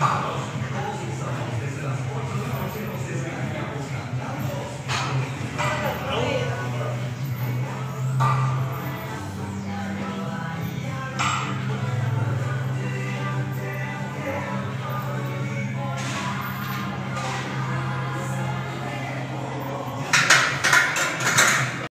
Paolo.